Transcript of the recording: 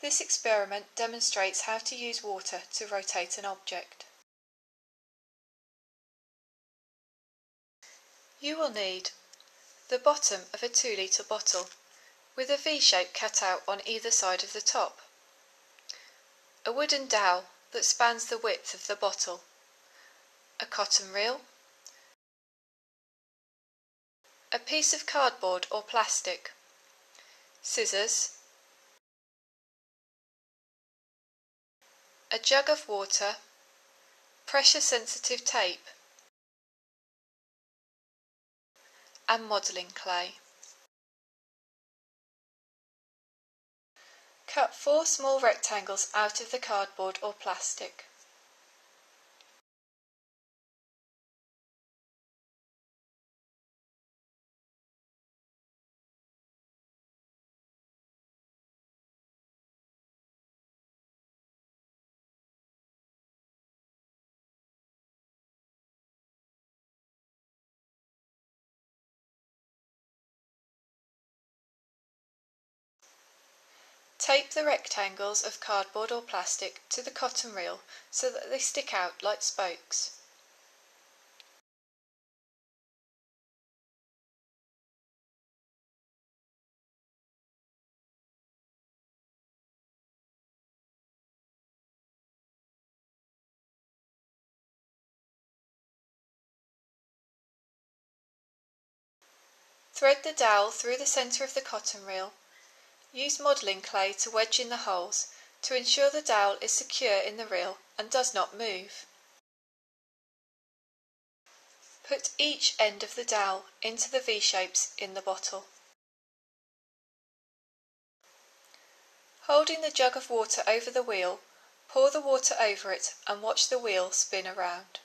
This experiment demonstrates how to use water to rotate an object. You will need the bottom of a 2 litre bottle with a V shape cut out on either side of the top, a wooden dowel that spans the width of the bottle, a cotton reel, a piece of cardboard or plastic, scissors, a jug of water, pressure sensitive tape and modelling clay. Cut four small rectangles out of the cardboard or plastic. Tape the rectangles of cardboard or plastic to the cotton reel so that they stick out like spokes. Thread the dowel through the centre of the cotton reel Use modelling clay to wedge in the holes to ensure the dowel is secure in the reel and does not move. Put each end of the dowel into the V-shapes in the bottle. Holding the jug of water over the wheel, pour the water over it and watch the wheel spin around.